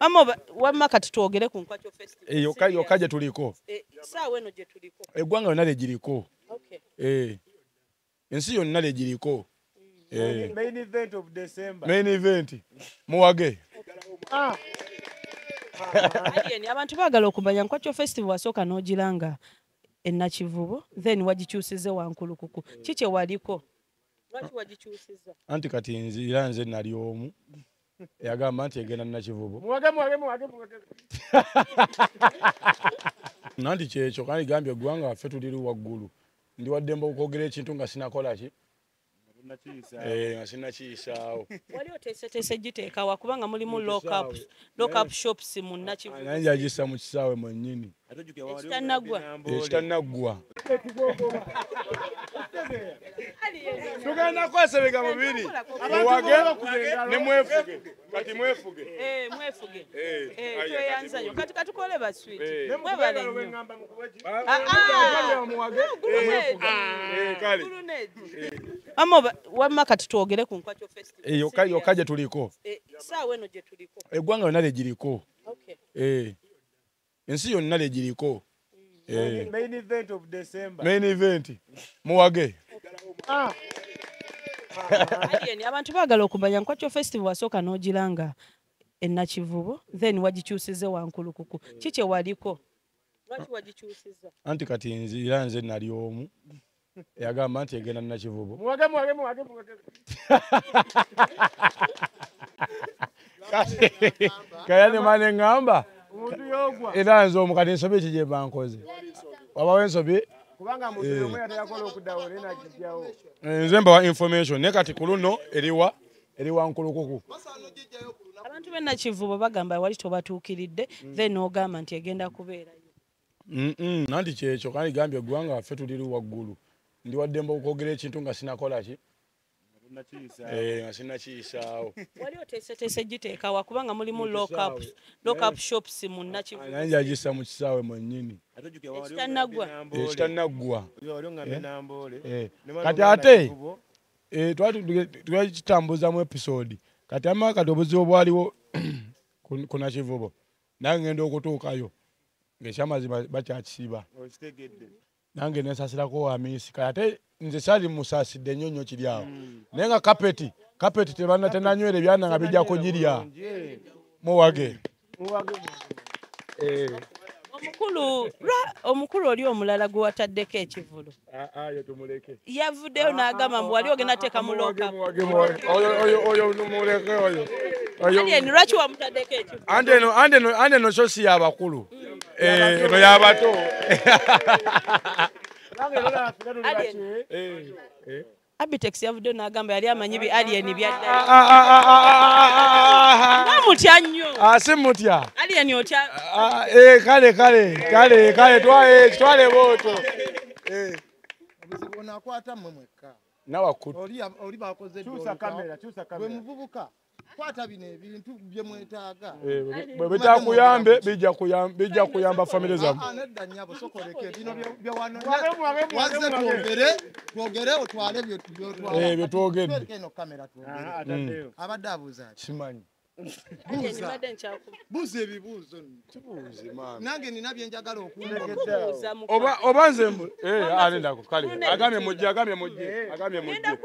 Mama oba- wamma kati twogere ku Nkwakyo Festival. Eh, yokka yokka gye tuliko Eh, Saawa eno gye tuliko. eggwanga yonna lye giriko Okay. Eh, ensi yonna lye giriko Eh, Main event of December. main event muwage Alien, abantu baagala okumanya Nkwakyo Festival wasooka n'ogiranga e Nakivubo then wagikyusize wankulukuku. Ki kye waliko? Lwaki wagikyusiza? anti kati nzi era nze nali omu eyagamba nti egenda nakivubo. Nanti kyekyo kandi gambye eggwanga waffe tuliri waggulu. Ndi waddemba okwogera ekintu nga sinakola ki? Eh, nga sinakiyisaawo Wali oteeseteese giteeka wa kubanga mulimu lock-up lock-up shops mu Nakivubo. naye njagissa mu kisaawe mwennyini. Ekitanaggwa tugenda kwesebeka mubiri muwage ne mwefuge. Kati mwefuge. Eh, mwefuge. Eh, Eh, tweyanza nnyo. kati katukole ba sweet. Eh. Mwebale oba- wamma kati twogere ku Nkwakyo Festival. Yokka gye tuliko. Saawa eno gye tuliko. eggwanga yonna lye giriko. Okay. Eh, ensi yonna lye giriko. Eh, Main event of December. main event muwage Alien, abantu baagala okumanya Nkwakyo Festival wasooka n'ogiranga e Nakivubo then wagikyusize wankulukuku. Ki kye waliko? Lwaki wagikyusiza? anti kati nzi era nze nali omu eyagamba nti egenda nakivubo Muwage muwage muwage muwage. kaya nemane eŋŋamba Omuntu yogwa. Era nze omu kati ensobi eki gye bankoze. Wabawo ensobi? Nagijjawo. Eh, nze mbawa information. Naye kati ku luno eriwa eriwa nkulukuku. Abantu b'e Nakivubo bagamba wali tobatuukiridde then ogamba nti egenda kubeerayo. Nanti kyekyo kandi gambye eggwanga waffe tuliri waggulu ndi waddemba okwogera ekintu nga sinakola ki? Eh, nga sinakiyisaawo Wali oteeseteese giteeka wa kubanga mulimu lock-up lock-up shops mu Nakivubo. naye njagissa mu kisaawe mwennyini. Ekitanaggwa Ekitannagwa. kati ate eh, twali tuge- twakitambuzamu episode. Kati ama kati obuzibu bwaliwo ku- nakivubo. Nange ngenda okutuukayo ngaekyamazima bakyakisiba nange nensasirako wamiisi kati ate nze saali musaasidde nnyo nnyo kiri awo naye nga kapeti kapeti tebana tenanywera ebyana nga bijja kugirya muwage Eh, Omukulu omukulu oli omulala gwe wataddeko ekivulo. Yavuddeyo n'agamba mbu wali ogenda teeka mu lock-up. Muwage, muwage. Oyo- oyo- oyo tumuleke oyo Oyo- Alien, lwaki wamutaddeko ekivulo? ande eno so si yabakulu Eh, eno yabato. Eh, eh. Abitex yavuddeyo n'agamba yali amanyi bi alien Ah, byadda. ah, ah, ah, ah, ah, Namutya nnyo. ah. Ah, si mutya Alien otya. Ah, eh, kale kale kale kale twale twale boto Eh, obuzibu onakwata mmwe mwekka nawakutu oli oli bakoze Kyusa kamera, kyusa gwe kamera. muvubuka kwata bino ebintu bye mwetaaga. Eh, bwe bitakuyambe bijja kuyamba bijja kuyamba famire zammwe nedda nnyabo sokoleke bino bye- bye wano Muwage muwage muwage wazze muwage. twogere twogere otwale byotwala. Eh, eno kamera twogere. Ah, ataddeyo. abadde abuuza nkyakubuuza buuza. Ebibuuzo nange nina byenjagala oba nze nendako kale agambye mujje agambye mujje agambye mujje